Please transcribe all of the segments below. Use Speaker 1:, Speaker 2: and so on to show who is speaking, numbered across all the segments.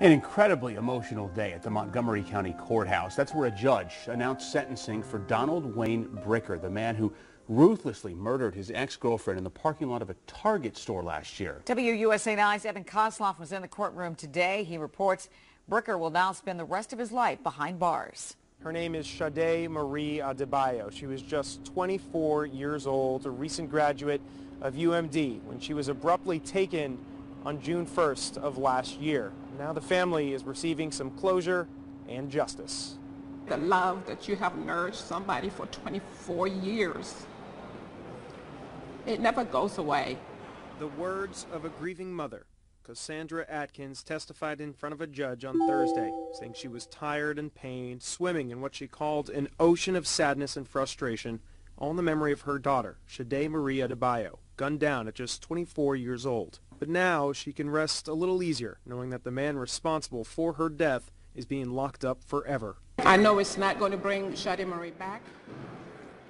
Speaker 1: An incredibly emotional day at the Montgomery County Courthouse. That's where a judge announced sentencing for Donald Wayne Bricker, the man who ruthlessly murdered his ex-girlfriend in the parking lot of a Target store last year.
Speaker 2: WUSA 9's Evan Koslof was in the courtroom today. He reports Bricker will now spend the rest of his life behind bars.
Speaker 3: Her name is Sade Marie Adebayo. She was just 24 years old, a recent graduate of UMD when she was abruptly taken on June 1st of last year. Now the family is receiving some closure and justice.
Speaker 4: The love that you have nourished somebody for 24 years, it never goes away.
Speaker 3: The words of a grieving mother. Cassandra Atkins testified in front of a judge on Thursday, saying she was tired and pained, swimming in what she called an ocean of sadness and frustration, all in the memory of her daughter, Sade Marie Adebayo, gunned down at just 24 years old. But now she can rest a little easier knowing that the man responsible for her death is being locked up forever.
Speaker 4: I know it's not going to bring Sade Marie back,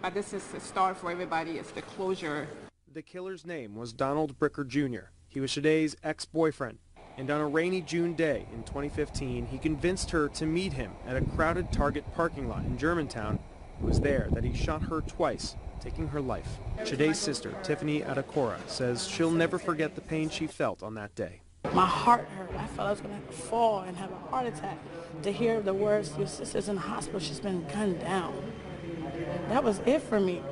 Speaker 4: but this is the start for everybody. It's the closure.
Speaker 3: The killer's name was Donald Bricker Jr. He was Sade's ex-boyfriend, and on a rainy June day in 2015, he convinced her to meet him at a crowded Target parking lot in Germantown. It was there that he shot her twice taking her life. Sade's sister, Tiffany Adakora, says she'll never forget the pain she felt on that day.
Speaker 5: My heart hurt. I felt I was going to fall and have a heart attack. To hear the words, your sister's in the hospital, she's been gunned down. That was it for me.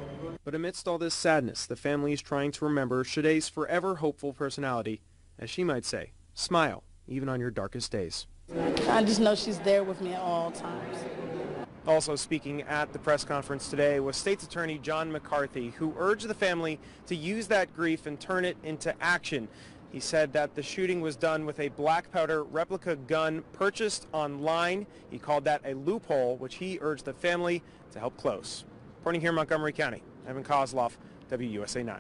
Speaker 3: But amidst all this sadness, the family is trying to remember Sade's forever hopeful personality. As she might say, smile, even on your darkest days.
Speaker 5: I just know she's there with me at all times.
Speaker 3: Also speaking at the press conference today was State's Attorney John McCarthy, who urged the family to use that grief and turn it into action. He said that the shooting was done with a black powder replica gun purchased online. He called that a loophole, which he urged the family to help close. Reporting here in Montgomery County, Evan Koslof, WUSA 9.